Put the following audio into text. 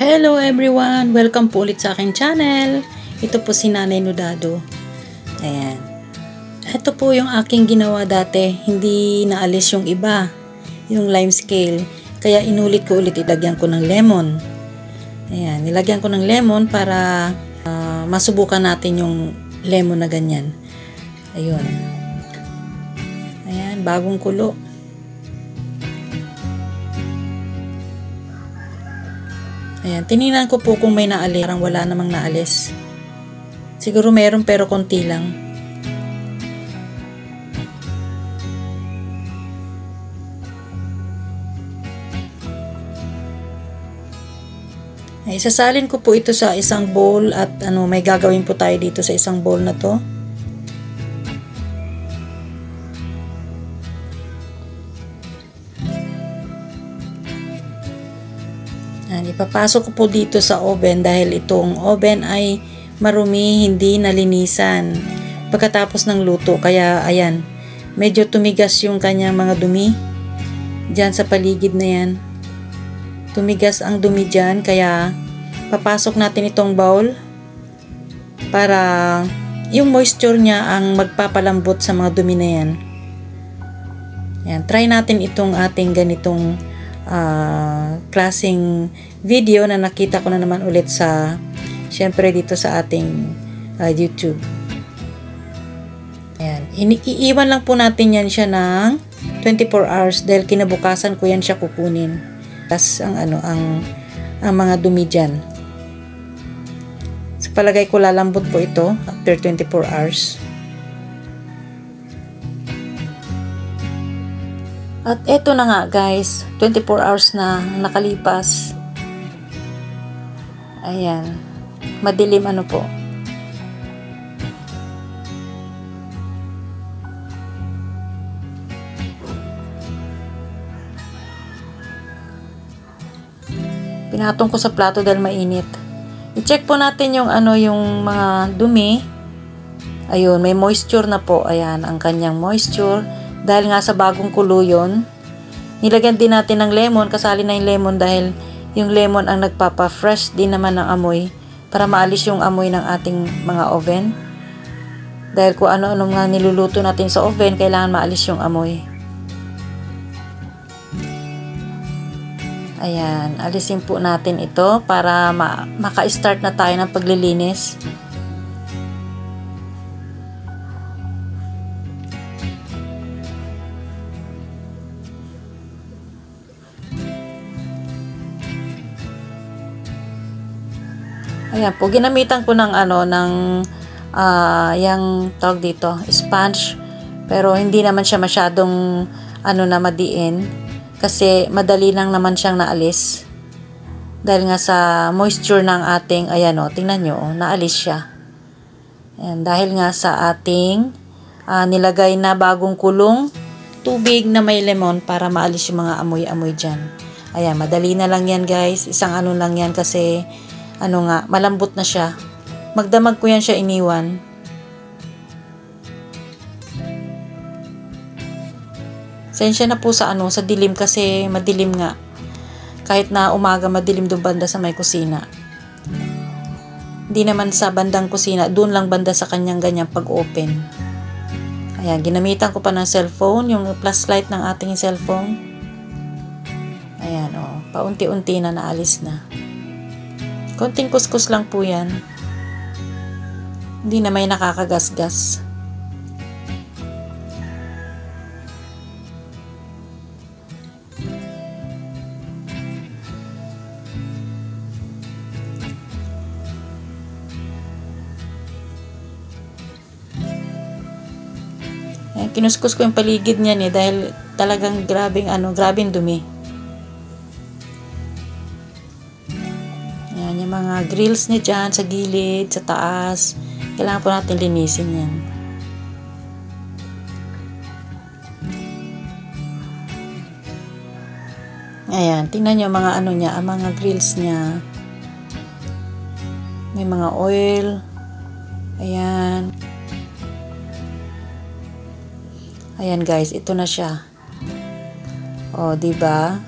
Hello everyone! Welcome po ulit sa aking channel. Ito po si Nanay Nudado. Ayan. Ito po yung aking ginawa dati. Hindi naalis yung iba. Yung lime scale. Kaya inulit ko ulit. Ilagyan ko ng lemon. Ayan. Nilagyan ko ng lemon para uh, masubukan natin yung lemon na ganyan. Ayun. Ayan. Bagong kulo. Ayan, tininan ko po kung may naalis. Parang wala namang naalis. Siguro meron pero konti lang. Ay, sasalin ko po ito sa isang bowl at ano, may gagawin po tayo dito sa isang bowl na to. Yan, ipapasok ko po dito sa oven dahil itong oven ay marumi, hindi nalinisan pagkatapos ng luto. Kaya ayan, medyo tumigas yung kanyang mga dumi dyan sa paligid na yan. Tumigas ang dumi dyan kaya papasok natin itong bowl para yung moisture niya ang magpapalambot sa mga dumi na yan. Yan, try natin itong ating ganitong uh, klaseng video na nakita ko na naman ulit sa syempre dito sa ating uh, YouTube. Ayan. iiwan lang po natin yan siya ng 24 hours dahil kinabukasan ko yan siya kukunin. Tapos ang ano, ang, ang mga dumi dyan. Sa palagay ko lalambot po ito after 24 hours. At eto na nga guys, 24 hours na nakalipas. Ayan. Madilim ano po. Pinatong ko sa plato dahil mainit. I-check po natin yung ano yung mga dumi. Ayun, may moisture na po. Ayan, ang kanyang moisture dahil nga sa bagong kulo yun, nilagyan din natin ng lemon, kasali na yung lemon dahil yung lemon ang nagpapa-fresh din naman ng amoy para maalis yung amoy ng ating mga oven. Dahil kung ano-ano nga niluluto natin sa oven, kailangan maalis yung amoy. Ayan, alisin po natin ito para ma maka-start na tayo ng paglilinis. Ayan po, ginamitan ko ng ano, ng uh, yung tawag dito, sponge. Pero hindi naman siya masyadong ano na madiin. Kasi madali lang naman siyang naalis. Dahil nga sa moisture ng ating, ayan o, tingnan nyo, oh, naalis siya. Ayan, dahil nga sa ating uh, nilagay na bagong kulong tubig na may lemon para maalis yung mga amoy-amoy dyan. Ayan, madali na lang yan guys. Isang ano lang yan kasi ano nga, malambot na siya. Magdamag ko yan siya iniwan. Sensya na po sa ano, sa dilim kasi madilim nga. Kahit na umaga madilim doon banda sa may kusina. Hindi naman sa bandang kusina, doon lang banda sa kanyang ganyang pag-open. Ayan, ginamitan ko pa ng cellphone, yung flashlight ng ating cellphone. Ayan, oh, paunti-unti na naalis na. Konting kuskus lang po yan. Hindi na may nakakagasgas. Ayan, kinuskus ko yung paligid niyan eh dahil talagang grabing ano, grabing dumi. Mga grills niya dyan sa gilid, sa taas. Kailangan po natin linisin yan. Ayan, tingnan nyo mga ano niya, ang mga grills niya. May mga oil. Ayan. Ayan guys, ito na siya. Oh, 'di ba?